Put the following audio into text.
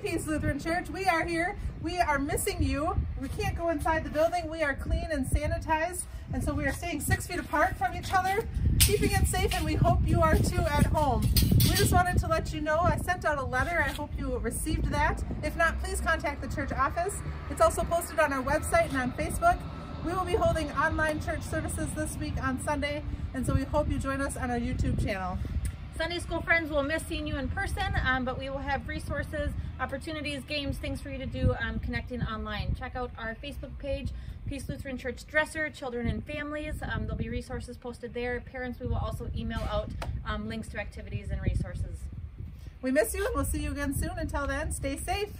Peace Lutheran Church, we are here. We are missing you. We can't go inside the building. We are clean and sanitized, and so we are staying six feet apart from each other, keeping it safe, and we hope you are too at home. We just wanted to let you know I sent out a letter. I hope you received that. If not, please contact the church office. It's also posted on our website and on Facebook. We will be holding online church services this week on Sunday, and so we hope you join us on our YouTube channel. Sunday school friends will miss seeing you in person, um, but we will have resources, opportunities, games, things for you to do um, connecting online. Check out our Facebook page, Peace Lutheran Church Dresser, Children and Families. Um, there'll be resources posted there. Parents, we will also email out um, links to activities and resources. We miss you and we'll see you again soon. Until then, stay safe.